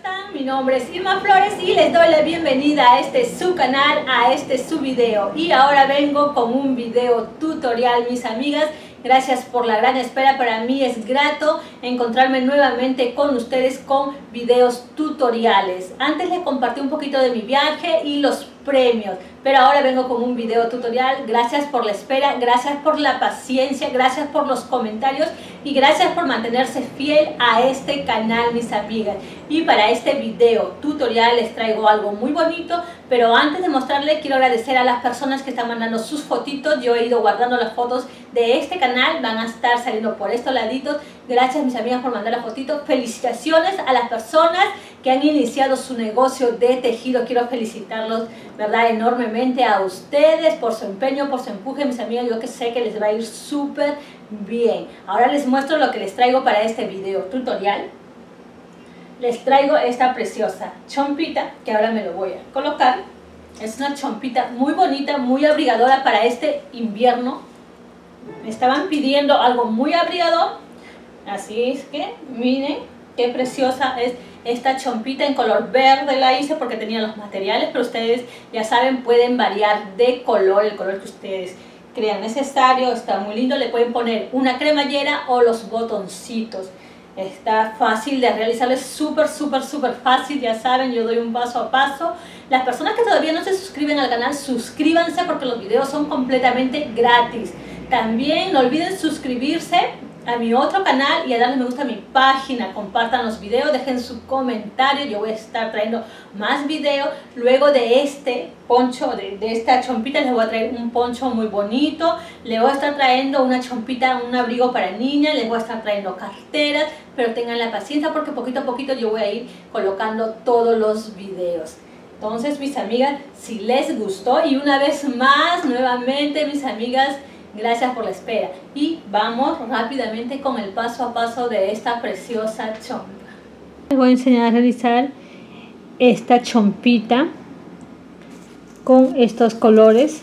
están? Mi nombre es Irma Flores y les doy la bienvenida a este su canal, a este su video. Y ahora vengo con un video tutorial, mis amigas. Gracias por la gran espera, para mí es grato encontrarme nuevamente con ustedes con videos tutoriales. Antes les compartí un poquito de mi viaje y los premios, pero ahora vengo con un video tutorial. Gracias por la espera, gracias por la paciencia, gracias por los comentarios y gracias por mantenerse fiel a este canal, mis amigas. Y para este video tutorial les traigo algo muy bonito, pero antes de mostrarles quiero agradecer a las personas que están mandando sus fotitos. Yo he ido guardando las fotos de este canal, van a estar saliendo por estos laditos. Gracias mis amigas por mandar las fotitos. Felicitaciones a las personas que han iniciado su negocio de tejido. Quiero felicitarlos, ¿verdad? Enormemente a ustedes por su empeño, por su empuje, mis amigas. Yo que sé que les va a ir súper bien. Ahora les muestro lo que les traigo para este video tutorial. Les traigo esta preciosa chompita que ahora me lo voy a colocar. Es una chompita muy bonita, muy abrigadora para este invierno. Me estaban pidiendo algo muy abrigador. Así es que miren qué preciosa es esta chompita en color verde la hice porque tenía los materiales, pero ustedes ya saben, pueden variar de color, el color que ustedes crean necesario, está muy lindo, le pueden poner una cremallera o los botoncitos. Está fácil de realizar, es súper, súper, súper fácil, ya saben, yo doy un paso a paso. Las personas que todavía no se suscriben al canal, suscríbanse porque los videos son completamente gratis. También no olviden suscribirse a mi otro canal y a darle me gusta a mi página, compartan los videos, dejen su comentario, yo voy a estar trayendo más videos, luego de este poncho, de, esta chompita les voy a traer un poncho muy bonito, les voy a estar trayendo una chompita, un abrigo para niñas, les voy a estar trayendo carteras, pero tengan la paciencia porque poquito a poquito yo voy a ir colocando todos los videos. Entonces mis amigas, si les gustó y una vez más, nuevamente mis amigas, Gracias por la espera. Y vamos rápidamente con el paso a paso de esta preciosa chompa. Les voy a enseñar a realizar esta chompita con estos colores.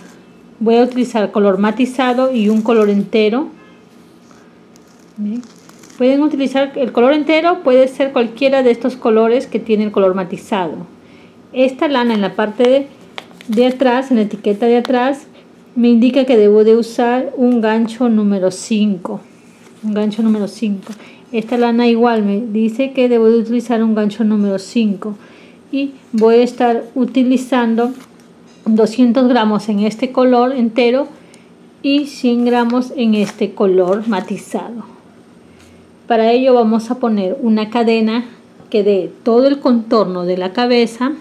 Voy a utilizar color matizado y un color entero. Pueden utilizar el color entero, puede ser cualquiera de estos colores que tiene el color matizado. Esta lana en la parte de, de atrás, en la etiqueta de atrás, me indica que debo de usar un gancho número 5 un gancho número 5 esta lana igual me dice que debo de utilizar un gancho número 5 y voy a estar utilizando 200 gramos en este color entero y 100 gramos en este color matizado. Para ello vamos a poner una cadena que dé todo el contorno de la cabeza.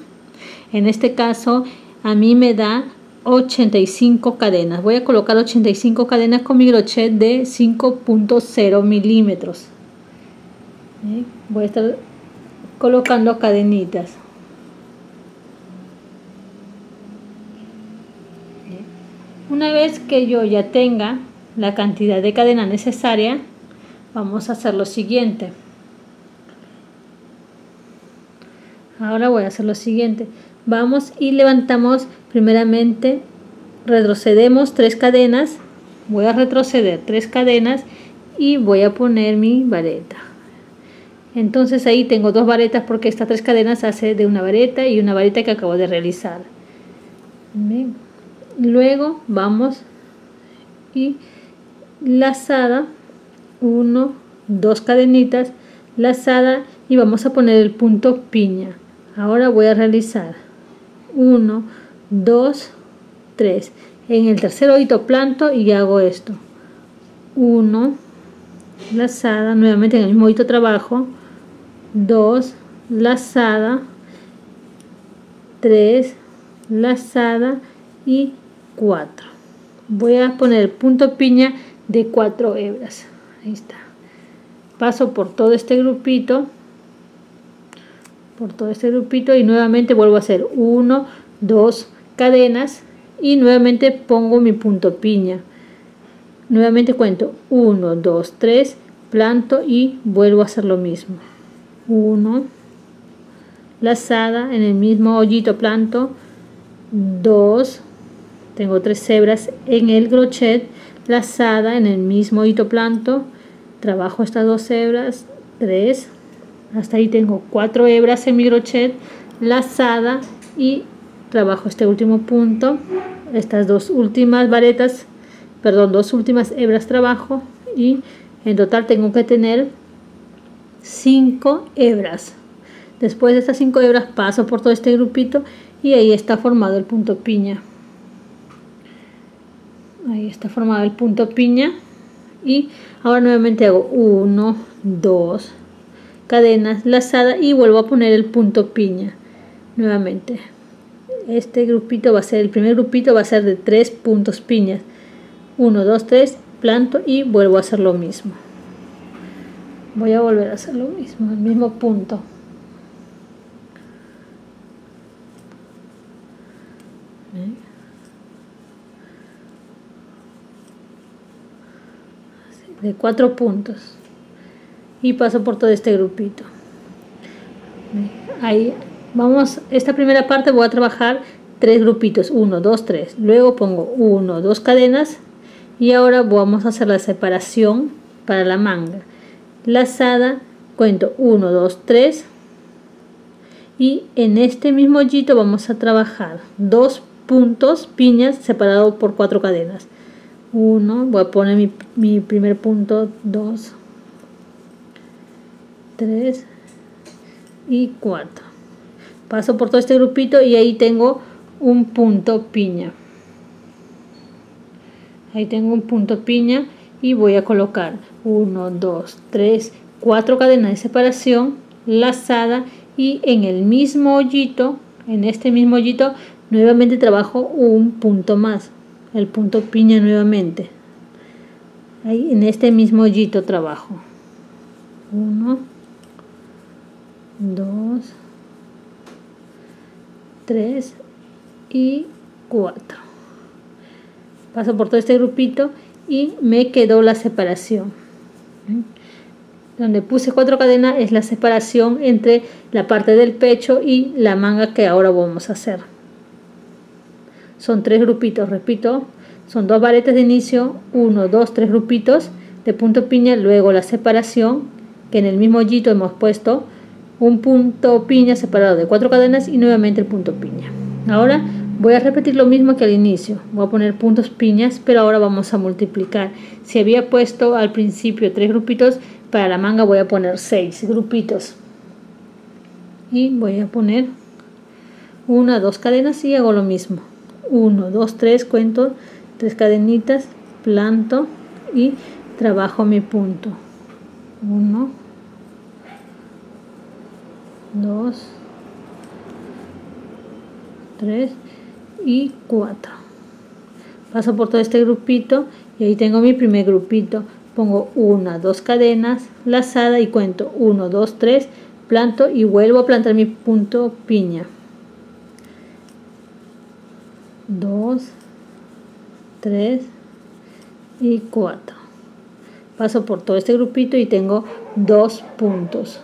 En este caso a mí me da 85 cadenas. Voy a colocar 85 cadenas con mi crochet de 5.0 milímetros. Voy a estar colocando cadenitas. Una vez que yo ya tenga la cantidad de cadena necesaria, vamos a hacer lo siguiente. Ahora voy a hacer lo siguiente. Vamos y levantamos primeramente retrocedemos tres cadenas voy a retroceder tres cadenas y voy a poner mi vareta. Entonces ahí tengo dos varetas porque estas tres cadenas hace de una vareta y una vareta que acabo de realizar. Luego vamos y lazada uno dos cadenitas lazada y vamos a poner el punto piña. Ahora voy a realizar uno 2, 3. En el tercer oído planto y hago esto. 1, lazada, nuevamente en el mismo oído trabajo. 2, lazada. 3, lazada y 4. Voy a poner punto piña de 4 hebras. Ahí está. Paso por todo este grupito. Por todo este grupito y nuevamente vuelvo a hacer 1, 2, cadenas y nuevamente pongo mi punto piña. Nuevamente cuento 1 2 3 planto y vuelvo a hacer lo mismo. 1 lazada en el mismo hoyito planto. 2 tengo tres hebras en el crochet lazada en el mismo hoyito planto. Trabajo estas dos hebras 3 hasta ahí tengo cuatro hebras en mi crochet lazada y trabajo este último punto estas dos últimas varetas perdón dos últimas hebras trabajo y en total tengo que tener 5 hebras. Después de estas 5 hebras paso por todo este grupito y ahí está formado el punto piña. Ahí está formado el punto piña y ahora nuevamente hago 1 2 cadenas lazada y vuelvo a poner el punto piña nuevamente. Este grupito va a ser el primer grupito va a ser de 3 puntos piñas 1 2 3 planto y vuelvo a hacer lo mismo. Voy a volver a hacer lo mismo el mismo punto. De cuatro puntos y paso por todo este grupito. Ahí vamos esta primera parte voy a trabajar tres grupitos 1 2 3 luego pongo 1 2 cadenas y ahora vamos a hacer la separación para la manga. Lazada cuento 1 2 3 y en este mismo hoyito vamos a trabajar dos puntos piñas separados por cuatro cadenas. 1 voy a poner mi, mi primer punto 2 3 y 4 paso por todo este grupito y ahí tengo un punto piña. Ahí tengo un punto piña y voy a colocar 1 2 3 4 cadenas de separación lazada y en el mismo hoyito en este mismo hoyito nuevamente trabajo un punto más el punto piña nuevamente. Ahí en este mismo hoyito trabajo. 1 2 3 y 4 paso por todo este grupito y me quedó la separación. Donde puse cuatro cadenas es la separación entre la parte del pecho y la manga que ahora vamos a hacer. Son tres grupitos repito. Son dos varetas de inicio uno dos tres grupitos de punto piña luego la separación que en el mismo hoyito hemos puesto un punto piña separado de cuatro cadenas y nuevamente el punto piña. Ahora voy a repetir lo mismo que al inicio. Voy a poner puntos piñas pero ahora vamos a multiplicar. Si había puesto al principio tres grupitos para la manga voy a poner seis grupitos. Y voy a poner una dos cadenas y hago lo mismo. 1 2 3 cuento tres cadenitas planto y trabajo mi punto. 1 2 3 y 4 paso por todo este grupito y ahí tengo mi primer grupito. Pongo una dos cadenas lazada y cuento. 1 2 3 planto y vuelvo a plantar mi punto piña. 2 3 y 4 paso por todo este grupito y tengo dos puntos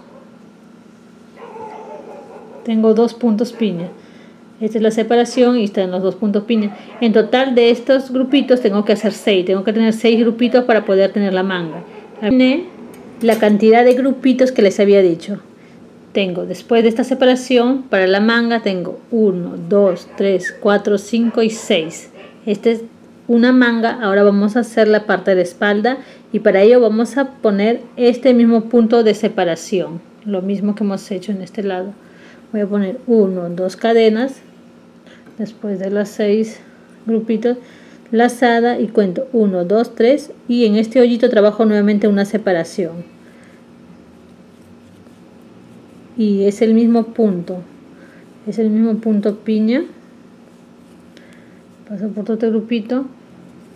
tengo dos puntos piña esta es la separación y están los dos puntos piña. En total de estos grupitos tengo que hacer seis. Tengo que tener seis grupitos para poder tener la manga. La cantidad de grupitos que les había dicho. Tengo, después de esta separación, para la manga tengo 1, 2, 3, 4, 5 y 6. Esta es una manga. Ahora vamos a hacer la parte de espalda y para ello vamos a poner este mismo punto de separación. Lo mismo que hemos hecho en este lado. Voy a poner 1, 2 cadenas después de las seis grupitos lazada y cuento 1 2 3 y en este hoyito trabajo nuevamente una separación. Y es el mismo punto es el mismo punto piña. Paso por todo este grupito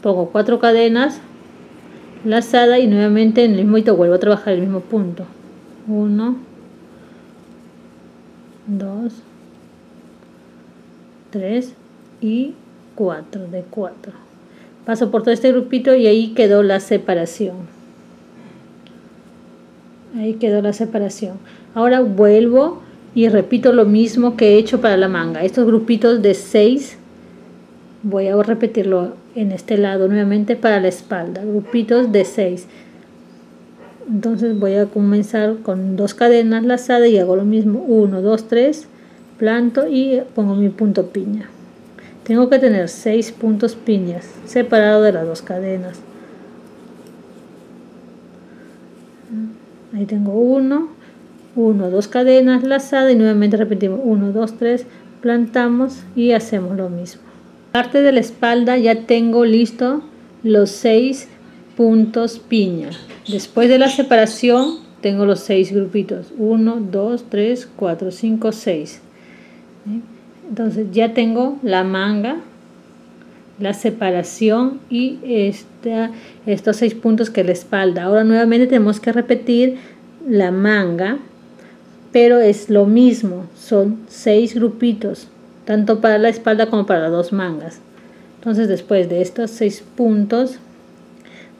pongo cuatro cadenas lazada y nuevamente en el mismo hito vuelvo a trabajar el mismo punto. 1 2 3 y 4 de 4 paso por todo este grupito y ahí quedó la separación. Ahí quedó la separación. Ahora vuelvo y repito lo mismo que he hecho para la manga. Estos grupitos de 6 voy a repetirlo en este lado nuevamente para la espalda. Grupitos de 6 entonces voy a comenzar con dos cadenas lazadas y hago lo mismo. 1 2 3 planto y pongo mi punto piña. Tengo que tener 6 puntos piñas separados de las dos cadenas. Ahí tengo 1 1 2 cadenas lazadas y nuevamente repetimos. 1 2 3 plantamos y hacemos lo mismo. Parte de la espalda ya tengo listo los 6 puntos piña. Después de la separación tengo los 6 grupitos. 1 2 3 4 5 6 entonces ya tengo la manga la separación y esta, estos seis puntos que la espalda. Ahora nuevamente tenemos que repetir la manga pero es lo mismo. Son seis grupitos tanto para la espalda como para las dos mangas. Entonces después de estos seis puntos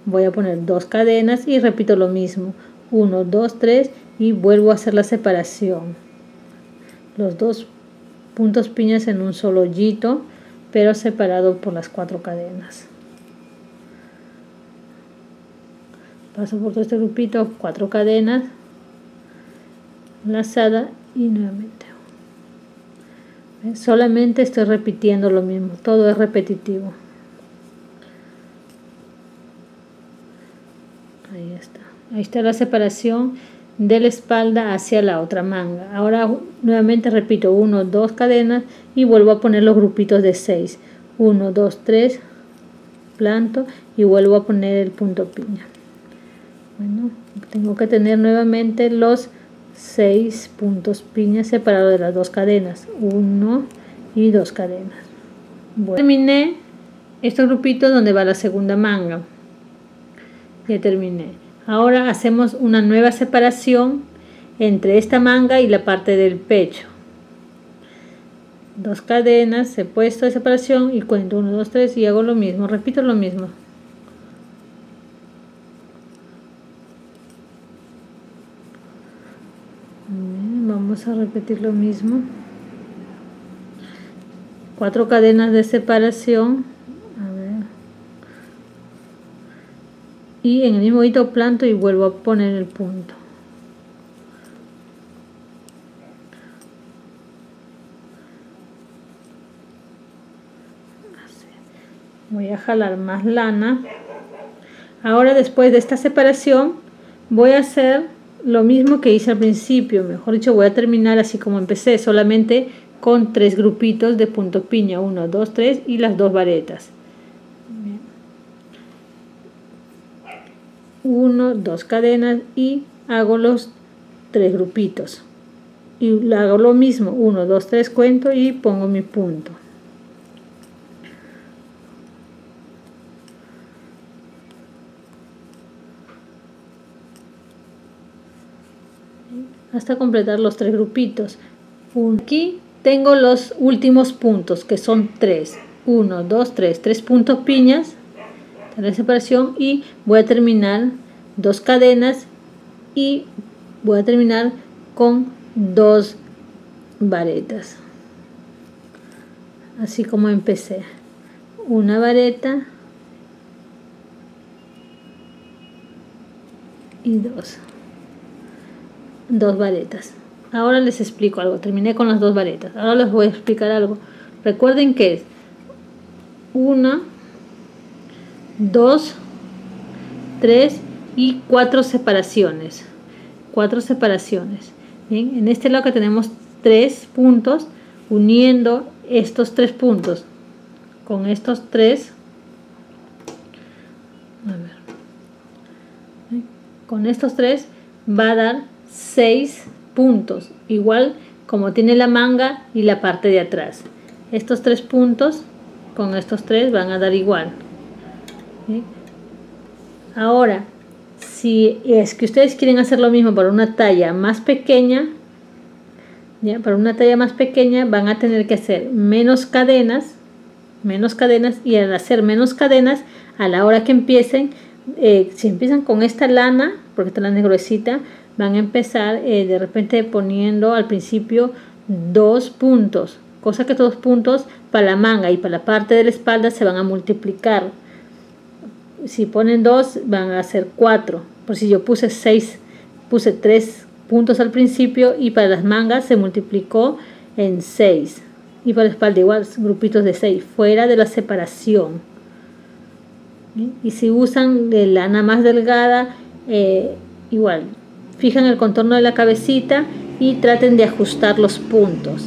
voy a poner dos cadenas y repito lo mismo. 1 2 3 y vuelvo a hacer la separación. Los dos puntos piñas en un solo hoyito pero separado por las cuatro cadenas. Paso por todo este grupito cuatro cadenas lazada y nuevamente. Solamente estoy repitiendo lo mismo todo es repetitivo ahí está ahí está la separación de la espalda hacia la otra manga. Ahora nuevamente repito 1 2 cadenas y vuelvo a poner los grupitos de 6 1 2 3 planto y vuelvo a poner el punto piña. Bueno tengo que tener nuevamente los 6 puntos piña separados de las dos cadenas. 1 y 2 cadenas. Bueno, terminé estos grupitos donde va la segunda manga. Ya terminé ahora hacemos una nueva separación entre esta manga y la parte del pecho. Dos cadenas he puesto de separación y cuento 1 2 3 y hago lo mismo repito lo mismo. Vamos a repetir lo mismo. Cuatro cadenas de separación y en el mismo hito planto y vuelvo a poner el punto. Voy a jalar más lana. Ahora después de esta separación voy a hacer lo mismo que hice al principio, mejor dicho voy a terminar así como empecé, solamente con tres grupitos de punto piña, 1, 2, 3 y las dos varetas. 1, 2 cadenas y hago los tres grupitos. Y hago lo mismo, 1, 2, 3 cuento y pongo mi punto. hasta completar los tres grupitos. Aquí tengo los últimos puntos que son tres 1, 2, 3, 3 puntos piñas de separación y voy a terminar dos cadenas y voy a terminar con dos varetas así como empecé una vareta y dos dos varetas. Ahora les explico algo. Terminé con las dos varetas. Ahora les voy a explicar algo. Recuerden que es una, dos, tres y cuatro separaciones. Cuatro separaciones. Bien, en este lado que tenemos tres puntos uniendo estos tres puntos con estos tres. A ver. Con estos tres va a dar 6 puntos, igual como tiene la manga y la parte de atrás. Estos tres puntos con estos tres van a dar igual. Ahora, si es que ustedes quieren hacer lo mismo para una talla más pequeña, ¿ya? para una talla más pequeña van a tener que hacer menos cadenas, menos cadenas y al hacer menos cadenas, a la hora que empiecen, eh, si empiezan con esta lana, porque esta lana es gruesita, van a empezar eh, de repente poniendo al principio dos puntos, cosa que estos puntos para la manga y para la parte de la espalda se van a multiplicar. Si ponen dos, van a ser cuatro, por si yo puse 6, puse 3 puntos al principio y para las mangas se multiplicó en 6 y para la espalda igual grupitos de 6 fuera de la separación. Y si usan de lana más delgada eh, igual fijan el contorno de la cabecita y traten de ajustar los puntos.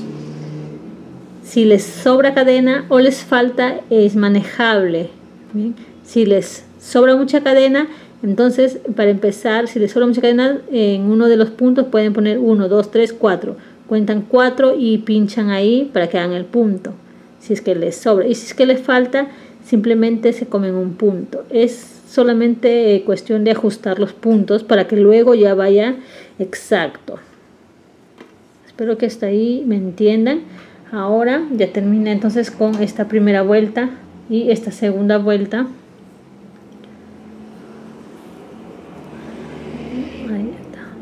Si les sobra cadena o les falta es manejable si les sobra mucha cadena entonces, para empezar, si les sobra mucha cadena, en uno de los puntos pueden poner 1, 2, 3, 4. Cuentan 4 y pinchan ahí para que hagan el punto. Si es que les sobra. Y si es que les falta, simplemente se comen un punto. Es solamente eh, cuestión de ajustar los puntos para que luego ya vaya exacto. Espero que hasta ahí me entiendan. Ahora ya terminé entonces con esta primera vuelta y esta segunda vuelta.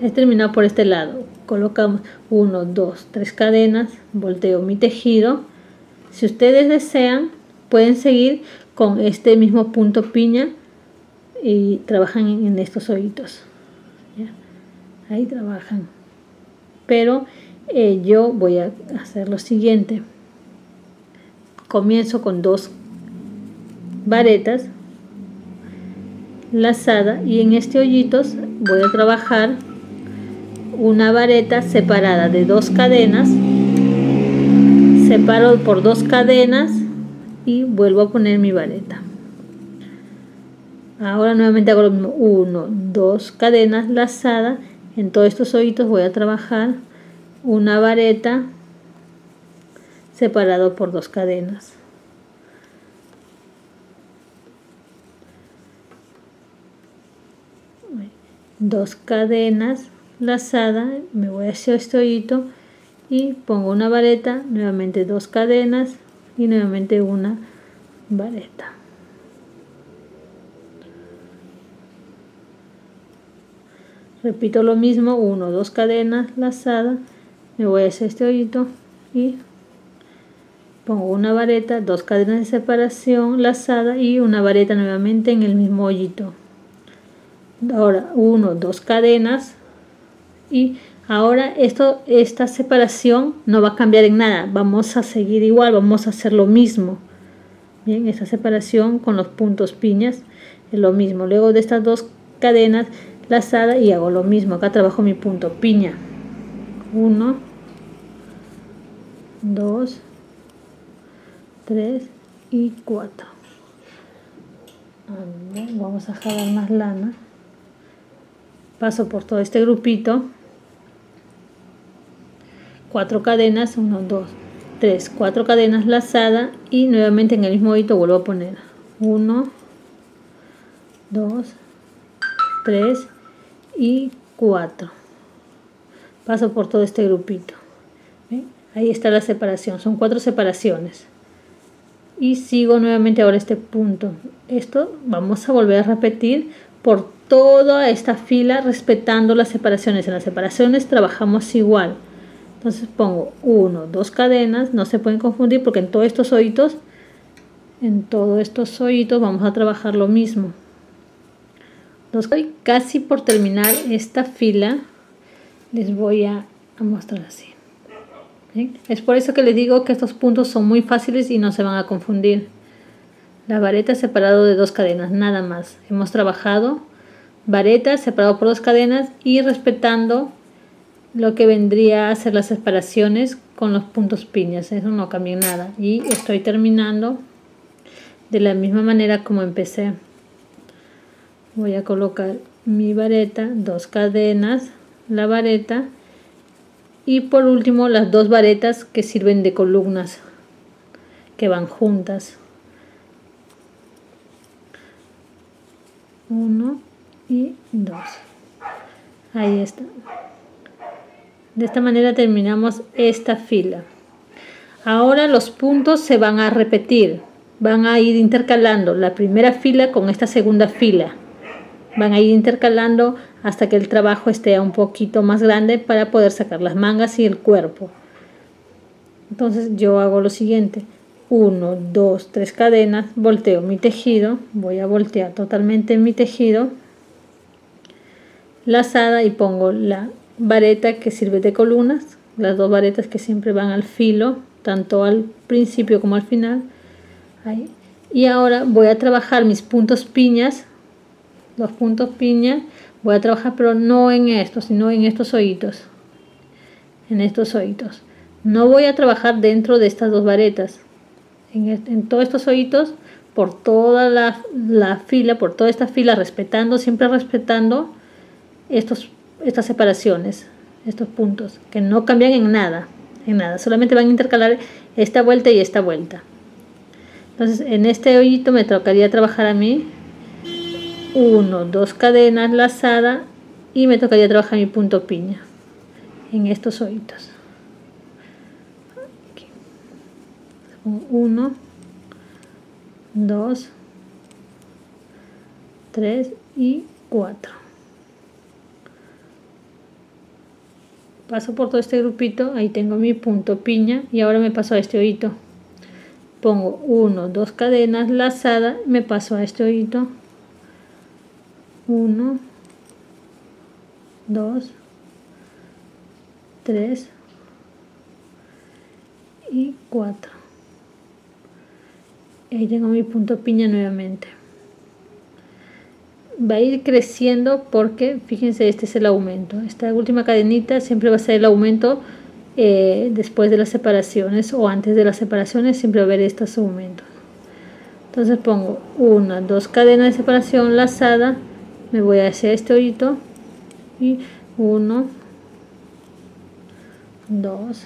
He terminado por este lado. Colocamos 1 2 3 cadenas volteo mi tejido. Si ustedes desean pueden seguir con este mismo punto piña y trabajan en estos hoyitos. Ahí trabajan. Pero eh, yo voy a hacer lo siguiente. Comienzo con dos varetas lazada y en este hoyitos voy a trabajar una vareta separada de dos cadenas separo por dos cadenas y vuelvo a poner mi vareta. Ahora nuevamente hago lo mismo. Uno dos cadenas lazadas en todos estos hoyitos voy a trabajar una vareta separado por dos cadenas. Dos cadenas lazada me voy hacia este hoyito y pongo una vareta nuevamente dos cadenas y nuevamente una vareta. Repito lo mismo uno dos cadenas lazada me voy hacia este hoyito y pongo una vareta dos cadenas de separación lazada y una vareta nuevamente en el mismo hoyito. Ahora uno dos cadenas y ahora esto, esta separación no va a cambiar en nada, vamos a seguir igual, vamos a hacer lo mismo. Bien, esta separación con los puntos piñas es lo mismo. Luego de estas dos cadenas lazada y hago lo mismo. Acá trabajo mi punto piña. 1, 2, 3 y 4. Vamos a jalar más lana. Paso por todo este grupito cuatro cadenas 1 2 3 4 cadenas lazada y nuevamente en el mismo hito vuelvo a poner. 1 2 3 y 4 paso por todo este grupito. Ahí está la separación. Son cuatro separaciones. Y sigo nuevamente ahora este punto. Esto vamos a volver a repetir por toda esta fila respetando las separaciones. En las separaciones trabajamos igual entonces pongo uno, dos cadenas, no se pueden confundir porque en todos estos hoyitos, en todos estos hoyitos vamos a trabajar lo mismo. Estoy casi por terminar esta fila, les voy a, mostrar así. Es por eso que les digo que estos puntos son muy fáciles y no se van a confundir. La vareta separado de dos cadenas, nada más. Hemos trabajado vareta separado por dos cadenas y respetando lo que vendría a ser las separaciones con los puntos piñas, eso no cambia nada. Y estoy terminando de la misma manera como empecé. Voy a colocar mi vareta, dos cadenas, la vareta y por último las dos varetas que sirven de columnas que van juntas. Uno y dos. Ahí está de esta manera terminamos esta fila. Ahora los puntos se van a repetir, van a ir intercalando la primera fila con esta segunda fila. Van a ir intercalando hasta que el trabajo esté un poquito más grande para poder sacar las mangas y el cuerpo. Entonces yo hago lo siguiente. 1, 2, 3 cadenas, volteo mi tejido, voy a voltear totalmente mi tejido lazada y pongo la vareta que sirve de columnas, las dos varetas que siempre van al filo, tanto al principio como al final. Ahí. Y ahora voy a trabajar mis puntos piñas, los puntos piñas, voy a trabajar pero no en estos, sino en estos hoyitos, en estos hoyitos. No voy a trabajar dentro de estas dos varetas, en, en todos estos hoyitos, por toda la, la, fila, por toda esta fila, respetando, siempre respetando estos, estas separaciones, estos puntos, que no cambian en nada, en nada, solamente van a intercalar esta vuelta y esta vuelta. Entonces en este hoyito me tocaría trabajar a mí uno, dos cadenas lazada y me tocaría trabajar mi punto piña en estos hoyitos. Uno, dos, tres y cuatro. Paso por todo este grupito, ahí tengo mi punto piña y ahora me paso a este hoyito. Pongo 1 2 cadenas lazada me paso a este hoyito. 1 2 3 y 4 ahí tengo mi punto piña nuevamente va a ir creciendo porque fíjense este es el aumento. Esta última cadenita siempre va a ser el aumento eh, después de las separaciones o antes de las separaciones siempre va a haber estos aumentos. Entonces pongo una dos cadenas de separación lazada me voy hacia este hoyito y uno dos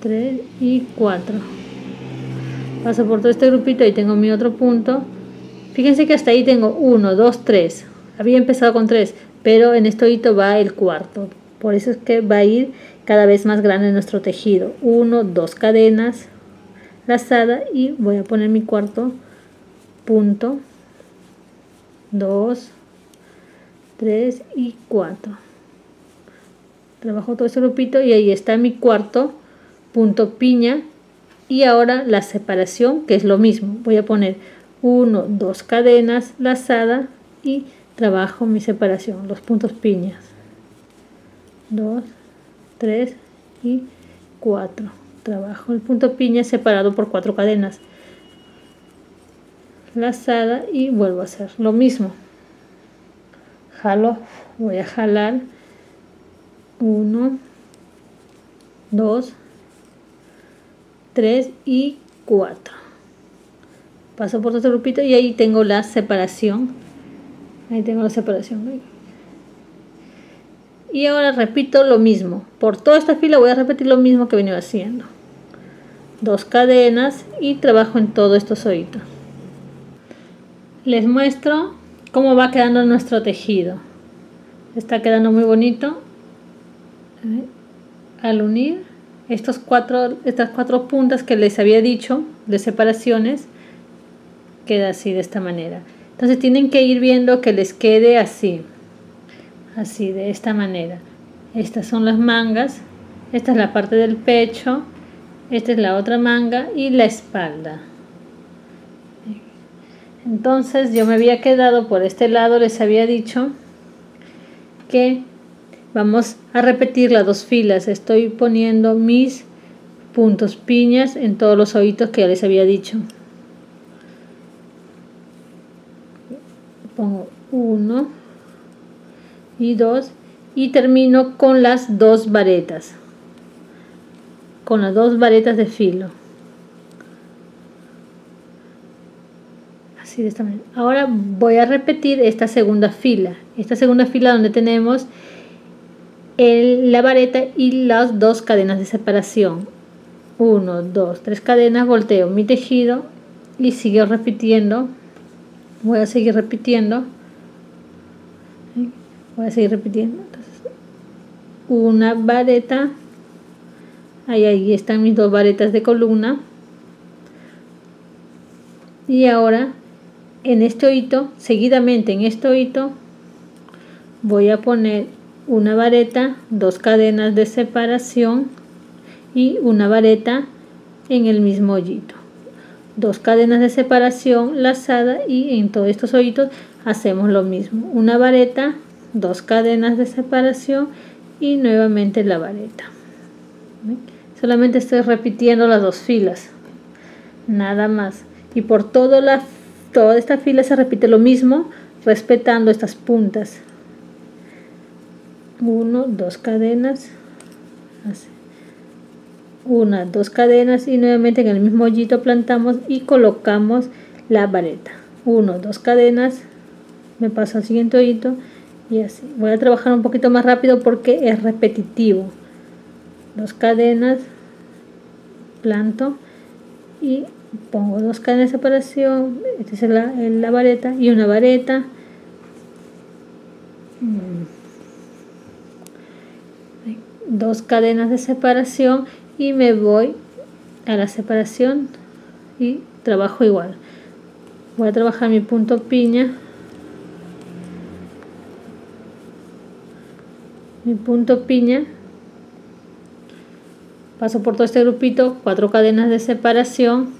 tres y cuatro paso por todo este grupito y tengo mi otro punto fíjense que hasta ahí tengo uno dos tres había empezado con tres pero en este hito va el cuarto. Por eso es que va a ir cada vez más grande nuestro tejido. Uno, dos cadenas lazada y voy a poner mi cuarto punto. Dos, tres y cuatro. Trabajo todo ese grupito y ahí está mi cuarto punto piña y ahora la separación que es lo mismo voy a poner uno dos cadenas lazada y trabajo mi separación, los puntos piñas. 2, 3 y 4. Trabajo el punto piña separado por cuatro cadenas. Lazada y vuelvo a hacer lo mismo. Jalo, voy a jalar 1, 2, 3 y 4. Paso por otro grupito y ahí tengo la separación Ahí tengo la separación. Y ahora repito lo mismo. Por toda esta fila voy a repetir lo mismo que venía haciendo. Dos cadenas y trabajo en todos estos hoyitos. Les muestro cómo va quedando nuestro tejido. Está quedando muy bonito. Al unir estos cuatro, estas cuatro puntas que les había dicho de separaciones, queda así de esta manera. Entonces tienen que ir viendo que les quede así, así de esta manera. Estas son las mangas, esta es la parte del pecho, esta es la otra manga y la espalda. Entonces yo me había quedado por este lado, les había dicho que vamos a repetir las dos filas. Estoy poniendo mis puntos piñas en todos los ojitos que ya les había dicho. pongo 1 y 2 y termino con las dos varetas con las dos varetas de filo así de esta manera ahora voy a repetir esta segunda fila esta segunda fila donde tenemos el, la vareta y las dos cadenas de separación. 1 2 3 cadenas volteo mi tejido y sigo repitiendo. Voy a seguir repitiendo. Voy a seguir repitiendo. Una vareta. Ahí, ahí están mis dos varetas de columna. Y ahora en este hito seguidamente en este hito voy a poner una vareta dos cadenas de separación y una vareta en el mismo hoyito. Dos cadenas de separación lazada y en todos estos hoyitos hacemos lo mismo. Una vareta dos cadenas de separación y nuevamente la vareta. Solamente estoy repitiendo las dos filas. Nada más. Y por toda, esta fila se repite lo mismo respetando estas puntas uno dos cadenas. Una dos cadenas y nuevamente en el mismo hoyito plantamos y colocamos la vareta. Uno dos cadenas. Me paso al siguiente hoyito y así. Voy a trabajar un poquito más rápido porque es repetitivo. Dos cadenas. Planto y pongo dos cadenas de separación. Esta es la, la vareta y una vareta dos cadenas de separación y me voy a la separación y trabajo igual. Voy a trabajar mi punto piña. Mi punto piña. Paso por todo este grupito cuatro cadenas de separación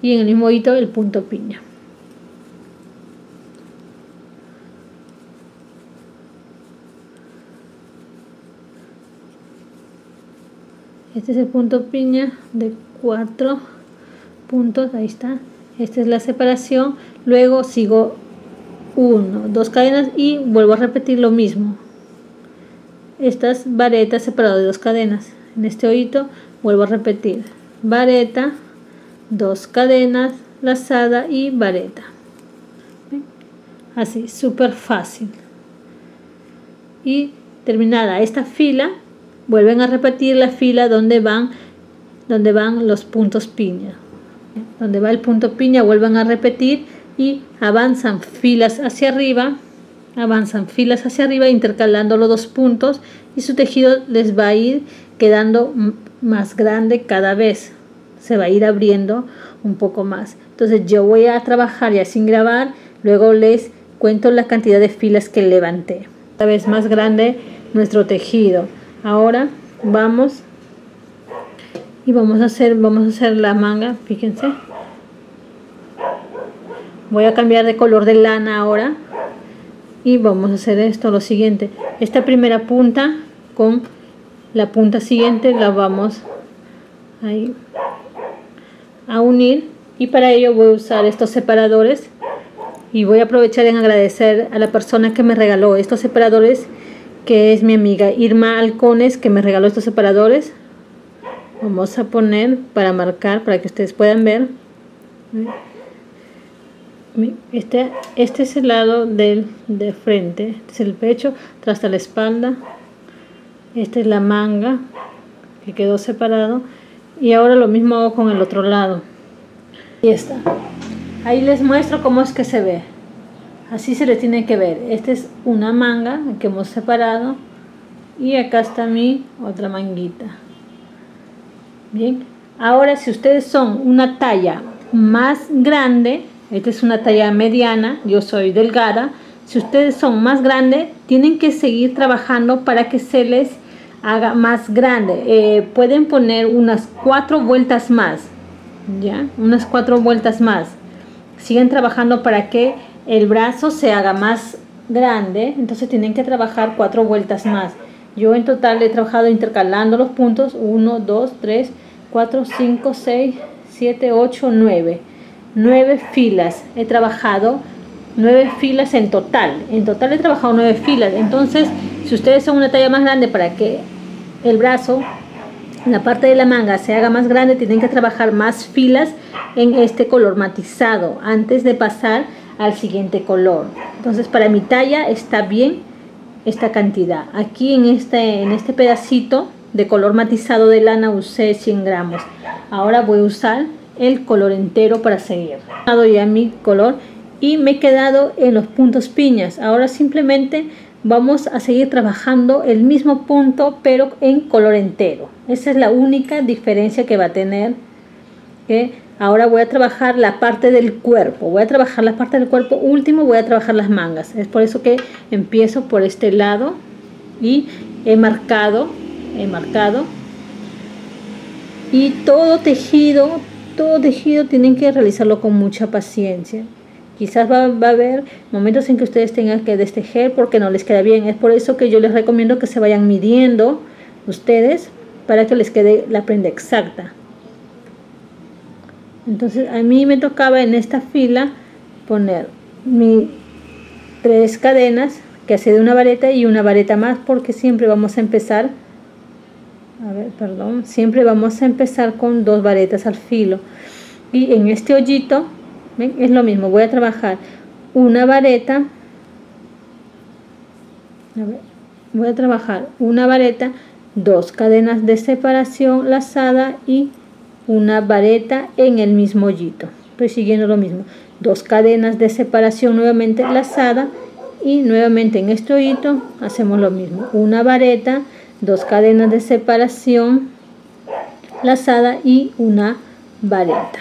y en el mismo hito el punto piña este es el punto piña de cuatro puntos ahí está. Esta es la separación luego sigo uno dos cadenas y vuelvo a repetir lo mismo. Estas varetas separadas de dos cadenas. En este hoyito vuelvo a repetir. Vareta dos cadenas lazada y vareta. Así súper fácil. Y terminada esta fila vuelven a repetir la fila donde van donde van los puntos piña. Donde va el punto piña vuelven a repetir y avanzan filas hacia arriba avanzan filas hacia arriba intercalando los dos puntos y su tejido les va a ir quedando más grande cada vez. Se va a ir abriendo un poco más. Entonces yo voy a trabajar ya sin grabar luego les cuento la cantidad de filas que levanté. Cada vez más grande nuestro tejido ahora vamos y vamos a hacer vamos a hacer la manga fíjense. Voy a cambiar de color de lana ahora y vamos a hacer esto lo siguiente. Esta primera punta con la punta siguiente la vamos a unir y para ello voy a usar estos separadores y voy a aprovechar en agradecer a la persona que me regaló estos separadores que es mi amiga Irma Alcones que me regaló estos separadores. Vamos a poner para marcar para que ustedes puedan ver. Este, este es el lado del de frente. Este es el pecho tras la espalda. Esta es la manga que quedó separado. Y ahora lo mismo hago con el otro lado. Y está. Ahí les muestro cómo es que se ve así se le tiene que ver. Esta es una manga que hemos separado y acá está mi otra manguita. Bien. Ahora si ustedes son una talla más grande esta es una talla mediana yo soy delgada si ustedes son más grandes tienen que seguir trabajando para que se les haga más grande. Eh, pueden poner unas cuatro vueltas más ya unas cuatro vueltas más. Siguen trabajando para que el brazo se haga más grande, entonces tienen que trabajar cuatro vueltas más. Yo en total he trabajado intercalando los puntos 1, 2, 3, 4, 5, 6, 7, 8, 9. 9 filas. He trabajado 9 filas en total. En total he trabajado 9 filas. Entonces, si ustedes son una talla más grande para que el brazo, la parte de la manga se haga más grande, tienen que trabajar más filas en este color matizado antes de pasar al siguiente color. Entonces para mi talla está bien esta cantidad. Aquí en este en este pedacito de color matizado de lana usé 100 gramos. Ahora voy a usar el color entero para seguir. Dado ya mi color y me he quedado en los puntos piñas. Ahora simplemente vamos a seguir trabajando el mismo punto pero en color entero. Esa es la única diferencia que va a tener Ahora voy a trabajar la parte del cuerpo. Voy a trabajar la parte del cuerpo. Último voy a trabajar las mangas. Es por eso que empiezo por este lado y he marcado, he marcado. Y todo tejido todo tejido tienen que realizarlo con mucha paciencia. Quizás va, va, a haber momentos en que ustedes tengan que destejer porque no les queda bien. Es por eso que yo les recomiendo que se vayan midiendo ustedes para que les quede la prenda exacta. Entonces a mí me tocaba en esta fila poner mi tres cadenas que hace de una vareta y una vareta más porque siempre vamos a empezar a ver, perdón, siempre vamos a empezar con dos varetas al filo. Y en este hoyito es lo mismo, voy a trabajar una vareta voy a trabajar una vareta dos cadenas de separación lazada y una vareta en el mismo hoyito. Estoy siguiendo lo mismo. Dos cadenas de separación nuevamente lazada y nuevamente en este hoyito hacemos lo mismo. Una vareta dos cadenas de separación lazada y una vareta.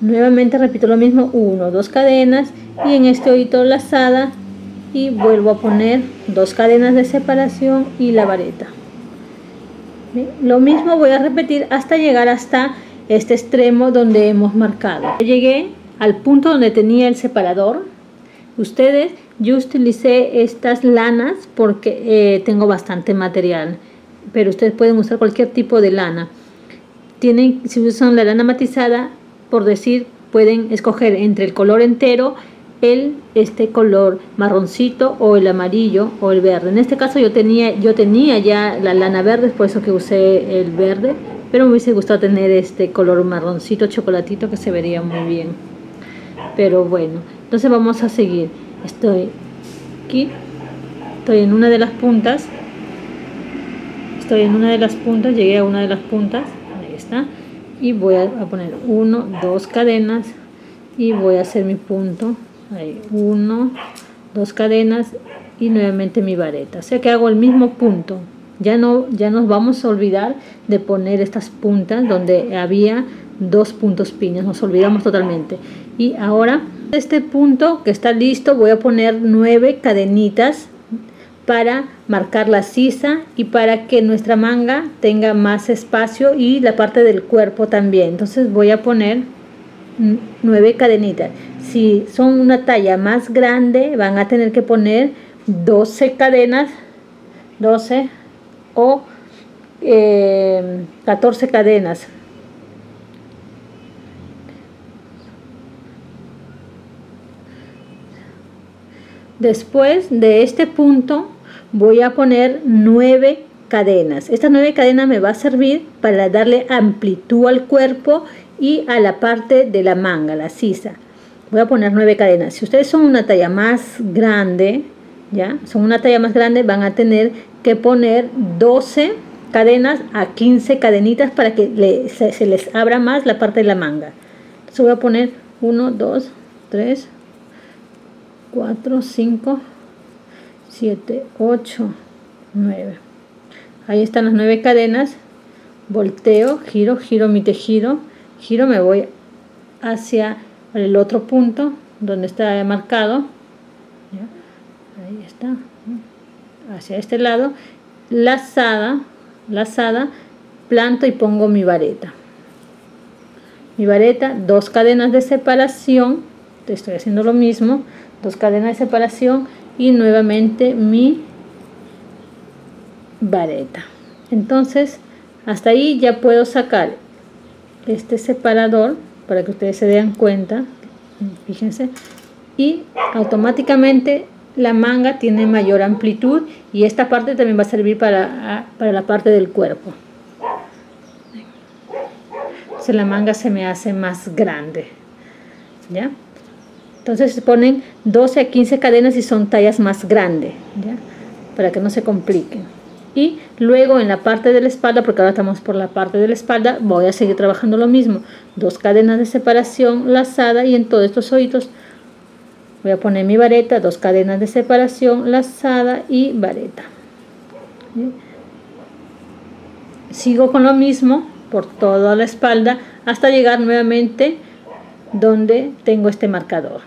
Nuevamente repito lo mismo. Uno dos cadenas y en este hoyito lazada y vuelvo a poner dos cadenas de separación y la vareta lo mismo voy a repetir hasta llegar hasta este extremo donde hemos marcado. Llegué al punto donde tenía el separador. Ustedes yo utilicé estas lanas porque eh, tengo bastante material pero ustedes pueden usar cualquier tipo de lana. Tienen si usan la lana matizada por decir pueden escoger entre el color entero el este color marroncito o el amarillo o el verde. En este caso yo tenía yo tenía ya la lana verde por eso que usé el verde pero me hubiese gustado tener este color marroncito chocolatito que se vería muy bien. Pero bueno entonces vamos a seguir. Estoy aquí estoy en una de las puntas. Estoy en una de las puntas llegué a una de las puntas ahí está. Y voy a poner uno dos cadenas y voy a hacer mi punto ahí uno dos cadenas y nuevamente mi vareta. O sea que hago el mismo punto. Ya no ya nos vamos a olvidar de poner estas puntas donde había dos puntos piñas. Nos olvidamos totalmente. Y ahora este punto que está listo voy a poner nueve cadenitas para marcar la sisa y para que nuestra manga tenga más espacio y la parte del cuerpo también. Entonces voy a poner nueve cadenitas. Si son una talla más grande van a tener que poner 12 cadenas 12 o 14 eh, cadenas. Después de este punto voy a poner nueve cadenas. Estas nueve cadenas me va a servir para darle amplitud al cuerpo y a la parte de la manga, la sisa. Voy a poner nueve cadenas. Si ustedes son una talla más grande, ya, son una talla más grande, van a tener que poner 12 cadenas a 15 cadenitas para que se, les abra más la parte de la manga. Entonces voy a poner 1, 2, 3, 4, 5, 7, 8, 9. Ahí están las nueve cadenas. Volteo, giro, giro mi tejido giro me voy hacia el otro punto donde está marcado. Ahí está hacia este lado lazada lazada planto y pongo mi vareta. Mi vareta dos cadenas de separación estoy haciendo lo mismo dos cadenas de separación y nuevamente mi vareta. Entonces hasta ahí ya puedo sacar este separador para que ustedes se den cuenta fíjense y automáticamente la manga tiene mayor amplitud y esta parte también va a servir para, para la parte del cuerpo entonces la manga se me hace más grande ¿ya? entonces se ponen 12 a 15 cadenas y son tallas más grandes ¿ya? para que no se compliquen y luego en la parte de la espalda, porque ahora estamos por la parte de la espalda, voy a seguir trabajando lo mismo, dos cadenas de separación lazada y en todos estos ojitos voy a poner mi vareta, dos cadenas de separación lazada y vareta. Sigo con lo mismo por toda la espalda hasta llegar nuevamente donde tengo este marcador.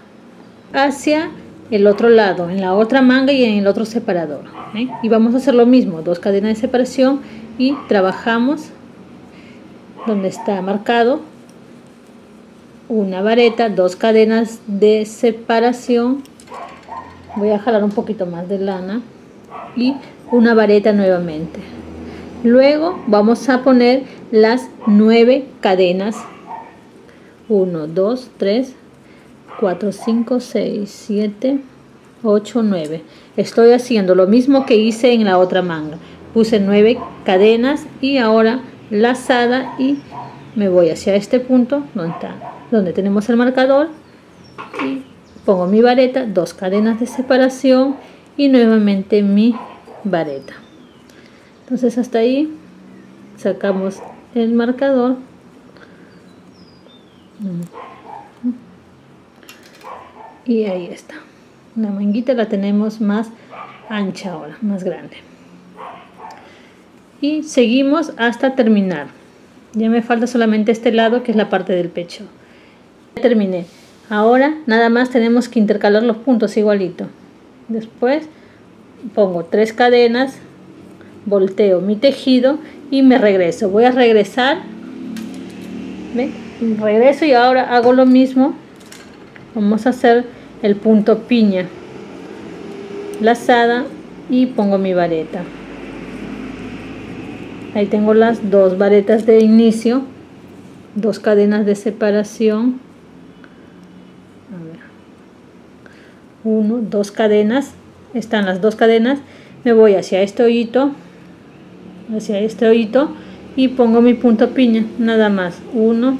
Hacia el otro lado, en la otra manga y en el otro separador. ¿eh? Y vamos a hacer lo mismo, dos cadenas de separación y trabajamos donde está marcado una vareta, dos cadenas de separación, voy a jalar un poquito más de lana y una vareta nuevamente. Luego vamos a poner las nueve cadenas 1, 2, 3, 4, 5, 6, 7, 8, 9. Estoy haciendo lo mismo que hice en la otra manga. Puse 9 cadenas y ahora lazada y me voy hacia este punto donde, está, donde tenemos el marcador y pongo mi vareta, dos cadenas de separación y nuevamente mi vareta. Entonces hasta ahí sacamos el marcador y ahí está. La manguita la tenemos más ancha ahora más grande. Y seguimos hasta terminar. Ya me falta solamente este lado que es la parte del pecho. Ya terminé. Ahora nada más tenemos que intercalar los puntos igualito. Después pongo tres cadenas volteo mi tejido y me regreso. Voy a regresar. Regreso y ahora hago lo mismo. Vamos a hacer el punto piña lazada y pongo mi vareta. Ahí tengo las dos varetas de inicio dos cadenas de separación. Uno dos cadenas. Están las dos cadenas. Me voy hacia este hoyito hacia este hoyito y pongo mi punto piña nada más. 1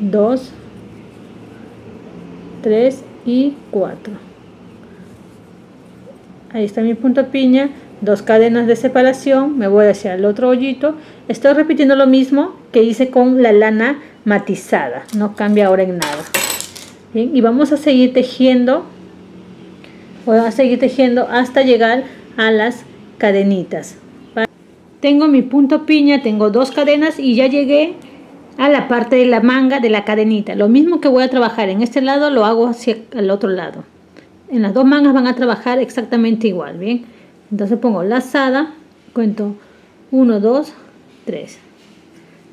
2 3 y 4 ahí está mi punto piña dos cadenas de separación me voy hacia el otro hoyito. Estoy repitiendo lo mismo que hice con la lana matizada no cambia ahora en nada. Bien, y vamos a seguir tejiendo voy a seguir tejiendo hasta llegar a las cadenitas. Tengo mi punto piña, tengo dos cadenas y ya llegué a la parte de la manga de la cadenita. Lo mismo que voy a trabajar en este lado lo hago hacia el otro lado. En las dos mangas van a trabajar exactamente igual, ¿bien? Entonces pongo lazada, cuento 1, 2, 3.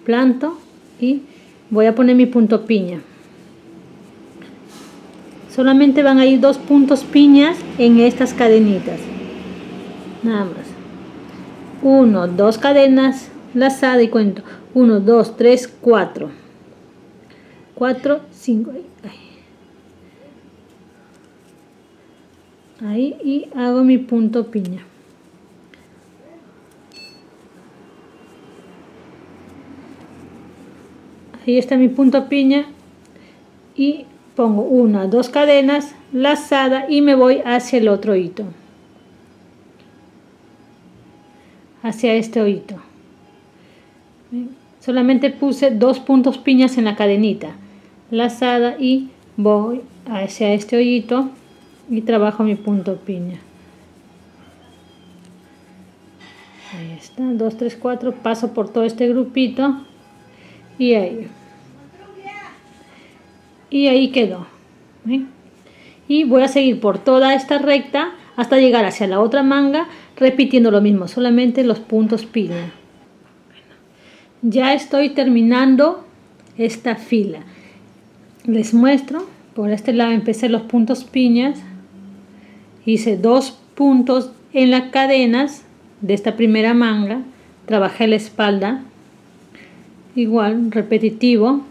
Planto y voy a poner mi punto piña. Solamente van a ir dos puntos piñas en estas cadenitas. Nada más. 1, 2 cadenas lazada y cuento 1, 2, 3, 4 4, 5 ahí y hago mi punto piña. Ahí está mi punto piña y pongo una, dos cadenas lazada y me voy hacia el otro hito. Hacia este hoyito. Solamente puse dos puntos piñas en la cadenita, lazada y voy hacia este hoyito y trabajo mi punto piña. Ahí está, 2, 3, 4, paso por todo este grupito y ahí. Y ahí quedó. Y voy a seguir por toda esta recta hasta llegar hacia la otra manga repitiendo lo mismo, solamente los puntos piña. Ya estoy terminando esta fila. Les muestro, por este lado empecé los puntos piñas, hice dos puntos en las cadenas de esta primera manga, trabajé la espalda, igual, repetitivo,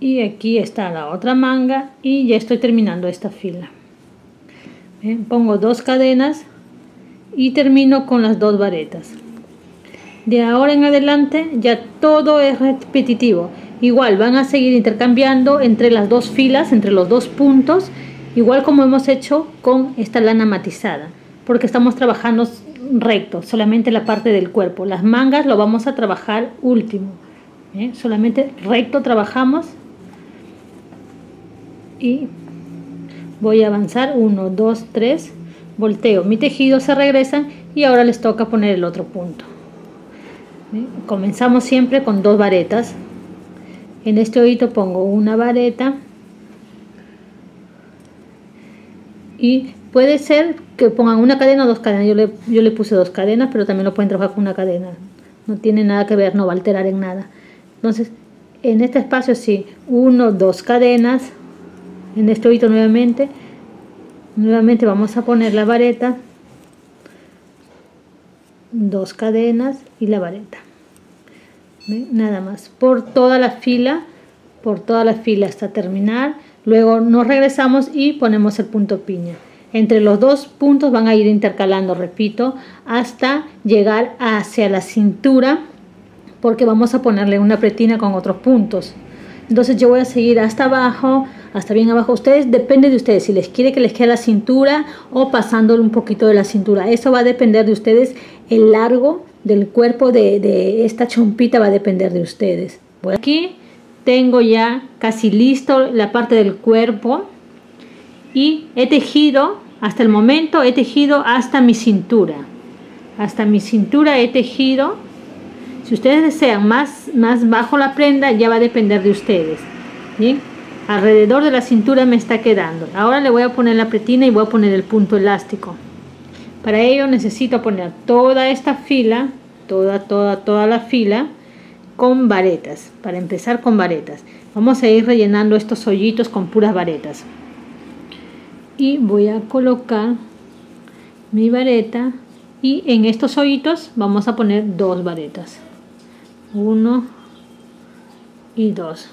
y aquí está la otra manga y ya estoy terminando esta fila pongo dos cadenas y termino con las dos varetas de ahora en adelante ya todo es repetitivo. Igual van a seguir intercambiando entre las dos filas entre los dos puntos igual como hemos hecho con esta lana matizada porque estamos trabajando recto solamente la parte del cuerpo. Las mangas lo vamos a trabajar último ¿eh? solamente recto trabajamos y voy a avanzar. 1 2 3 volteo. Mi tejido se regresa y ahora les toca poner el otro punto comenzamos siempre con dos varetas. En este hoyito pongo una vareta. Y puede ser que pongan una cadena o dos cadenas. Yo le, yo le puse dos cadenas pero también lo pueden trabajar con una cadena. No tiene nada que ver, no va a alterar en nada. Entonces, en este espacio sí, uno, dos cadenas, en este hoyito nuevamente, nuevamente vamos a poner la vareta, dos cadenas y la vareta. Nada más, por toda la fila, por toda la fila hasta terminar, luego nos regresamos y ponemos el punto piña. Entre los dos puntos van a ir intercalando, repito, hasta llegar hacia la cintura porque vamos a ponerle una pretina con otros puntos. Entonces yo voy a seguir hasta abajo, hasta bien abajo. Ustedes, depende de ustedes, si les quiere que les quede la cintura o pasándole un poquito de la cintura. Eso va a depender de ustedes. El largo del cuerpo de, de esta chompita va a depender de ustedes. Aquí tengo ya casi listo la parte del cuerpo y he tejido, hasta el momento he tejido hasta mi cintura. Hasta mi cintura he tejido. Si ustedes desean más, más bajo la prenda, ya va a depender de ustedes. ¿Bien? Alrededor de la cintura me está quedando. Ahora le voy a poner la pretina y voy a poner el punto elástico. Para ello necesito poner toda esta fila, toda, toda, toda la fila con varetas. Para empezar con varetas. Vamos a ir rellenando estos hoyitos con puras varetas y voy a colocar mi vareta y en estos hoyitos vamos a poner dos varetas uno y dos